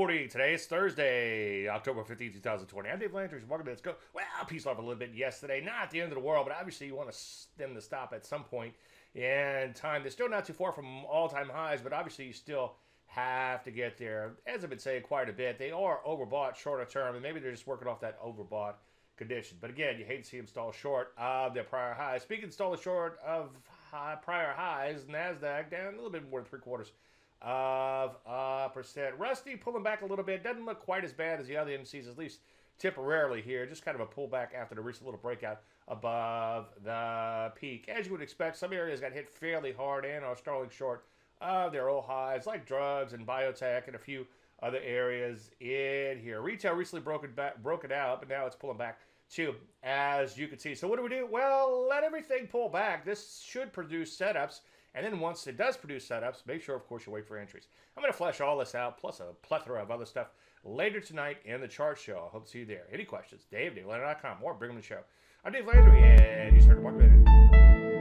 morning. Today is Thursday, October 15, 2020. I'm Dave Landry. Welcome to Let's Go. Well, peace off a little bit yesterday. Not the end of the world, but obviously you want to them to stop at some point in time. They're still not too far from all-time highs, but obviously you still have to get there. As I've been saying quite a bit, they are overbought shorter term, and maybe they're just working off that overbought condition. But again, you hate to see them stall short of their prior highs. Speaking of stalling short of high, prior highs, NASDAQ down a little bit more than three quarters of percent. Russell pulling back a little bit. Doesn't look quite as bad as the other indices, at least temporarily here. Just kind of a pullback after the recent little breakout above the peak. As you would expect, some areas got hit fairly hard and are stalling short of their old highs, like drugs and biotech and a few other areas in here. Retail recently broke it back, broke it out, but now it's pulling back too, as you can see. So what do we do? Well, let everything pull back. This should produce setups and then once it does produce setups, make sure, of course, you wait for entries. I'm going to flesh all this out, plus a plethora of other stuff later tonight in the chart show. I hope to see you there. Any questions? Dave, DaveLandry.com, or bring them to the show. I'm Dave Landry, and you start to market minute.